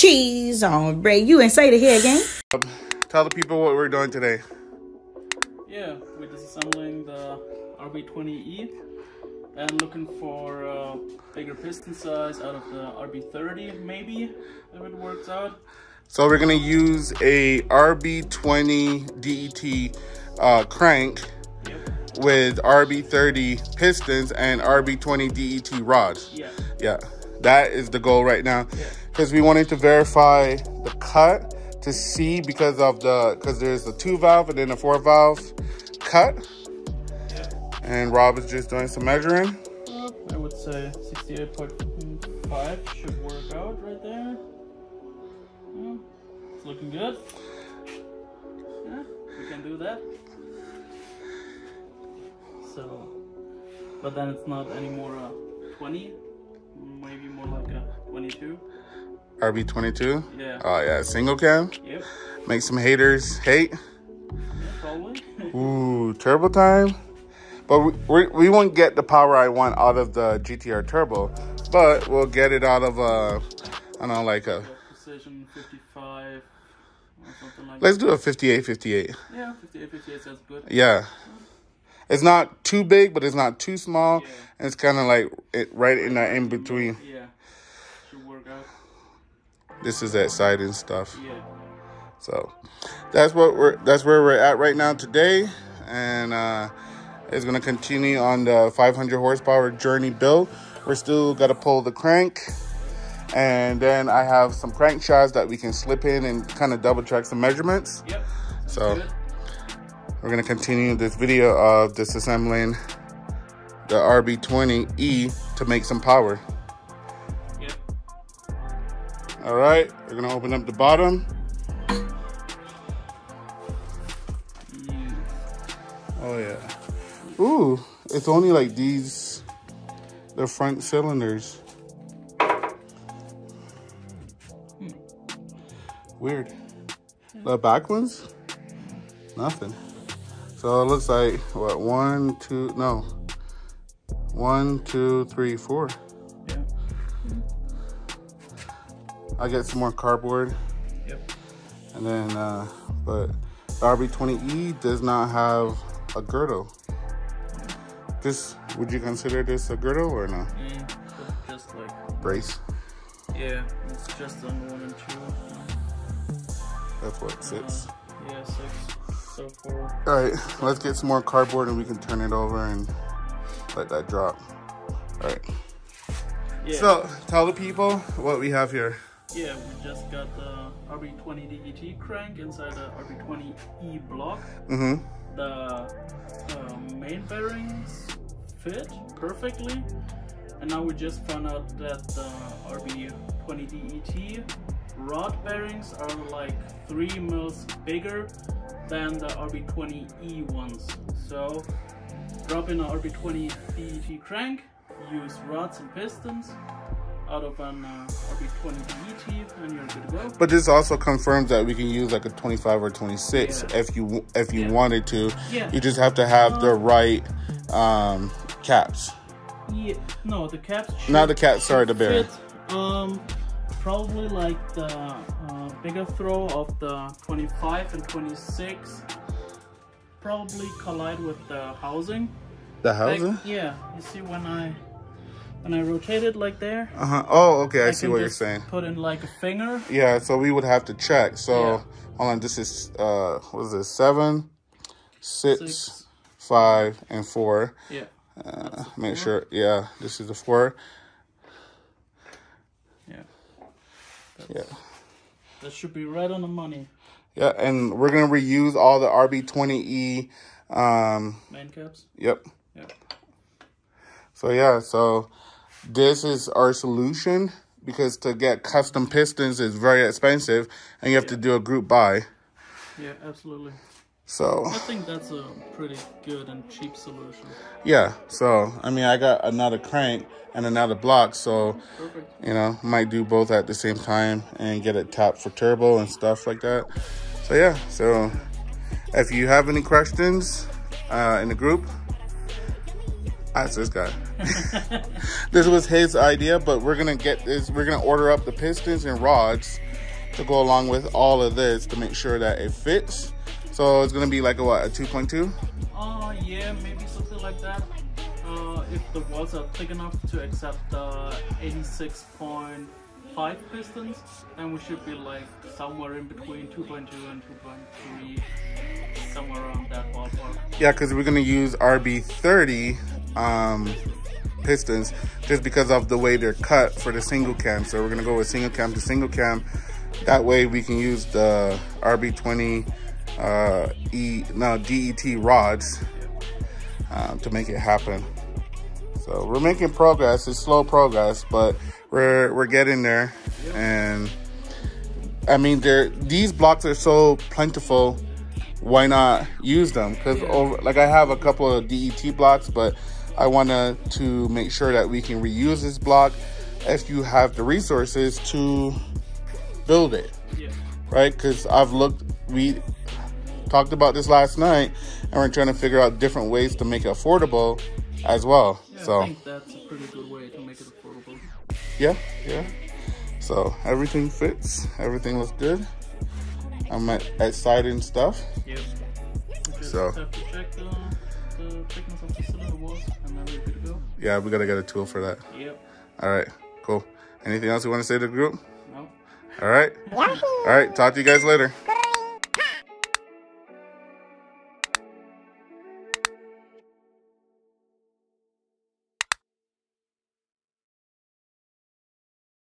cheese on bread. You ain't say the here again. Tell the people what we're doing today. Yeah, we're disassembling the RB20E and looking for uh, bigger piston size out of the RB30 maybe, if it works out. So we're gonna use a RB20 DET uh, crank Yep. with RB30 pistons and RB20 DET rods. Yeah. Yeah, that is the goal right now. Yeah. Because we wanted to verify the cut to see because of the, because there's a two valve and then a four valve cut. Yeah. And Rob is just doing some measuring. I would say 68.5 should work out right there. Yeah, it's looking good. Yeah, we can do that. So, but then it's not anymore a 20, maybe more like a 22. RB22. Yeah. Oh yeah, single cam. Yep. Make some haters hate. Yeah. Ooh, turbo time. But we, we, we won't get the power I want out of the GTR turbo, but we'll get it out of a, I don't know, like a. Precision 55 or something like Let's do a 58, 58. Yeah, 58, 58 sounds good. Yeah. It's not too big, but it's not too small. Yeah. And it's kind of like it, right in that in between. Yeah, should work out. This is that side and stuff. Yeah. So that's what we're that's where we're at right now today, and uh, it's gonna continue on the 500 horsepower journey build. We're still gotta pull the crank, and then I have some crank shots that we can slip in and kind of double check some measurements. Yep. So- good. We're gonna continue this video of disassembling the RB20E to make some power. Yep. All right, we're gonna open up the bottom. Oh yeah. Ooh, it's only like these, the front cylinders. Hmm. Weird. The back ones? Nothing. So it looks like what one, two, no. One, two, three, four. Yeah. I get some more cardboard Yep. and then uh but the RB20E does not have a girdle. This would you consider this a girdle or no? But Just like Brace. yeah, it's just on one and two. That's what it sits. Yeah, six. So. All right, let's get some more cardboard and we can turn it over and let that drop. All right. Yeah. So tell the people what we have here. yeah, we just got the RB20 DET crank inside the RB20E block. Mm-hmm. The uh, main bearings fit perfectly, and now we just found out that the RB20 DET rod bearings are like three mils bigger than the RB20E ones. So drop in a RB20 DET crank, use rods and pistons out of an uh, RB20 DET, and you're good to go. But this also confirms that we can use like a 25 or 26 Yeah. if you if you Yeah. wanted to. Yeah. You just have to have the right um, caps. Yeah, no, the caps. Should, Not the caps, sorry, the bearing. fit, um, probably like the uh, bigger throw of the 25 and 26. Probably collide with the housing. The Like, housing? yeah, you see when I when I rotate it like there. Uh huh. Oh, okay. I, see what you're saying. Put in like a finger. Yeah. So we would have to check. So Yeah. hold on. This is uh, what is this? Seven, six, Six. five, and four. Yeah. Uh, make sure. Yeah. This is the four. Yeah. Yeah. That should be right on the money. Yeah. And we're gonna reuse all the RB20E. Um. Main caps. Yep. Yeah. So yeah, so this is our solution because to get custom pistons is very expensive and you have to do a group buy. Yeah, absolutely. So I think that's a pretty good and cheap solution. yeah, so I mean I got another crank and another block, so Perfect. you know, might do both at the same time and get it tapped for turbo and stuff like that. So yeah, so if you have any questions uh, in the group, ask this guy. this was his idea, but we're gonna get this. We're gonna order up the pistons and rods to go along with all of this to make sure that it fits. So it's gonna be like a what, a 2.2? Uh, yeah, maybe something like that. Uh, if the walls are thick enough to accept the 86.5 pistons, then we should be like somewhere in between 2.2 and 2.3, somewhere around that ballpark. Yeah, because we're gonna use RB30 um, pistons just because of the way they're cut for the single cam. So we're gonna go with single cam to single cam. That way we can use the RB20 uh, E no DET rods um, to make it happen. So we're making progress. It's slow progress, but we're we're getting there. And I mean, there these blocks are so plentiful. Why not use them? Because over like I have a couple of DET blocks, but I wanted to make sure that we can reuse this block if you have the resources to build it, Yeah. right? Because I've looked, we talked about this last night, and we're trying to figure out different ways to make it affordable as well. yeah so I think that's a pretty good way to make it affordable. yeah, yeah. So everything fits. Everything looks good. I'm at, at siding stuff. Yep. So- have to check the, the thickness of the walls, and then we're good to go. Yeah, we gotta get a tool for that. Yep. All right, cool. Anything else you want to say to the group? No. All right. All right. Talk to you guys later.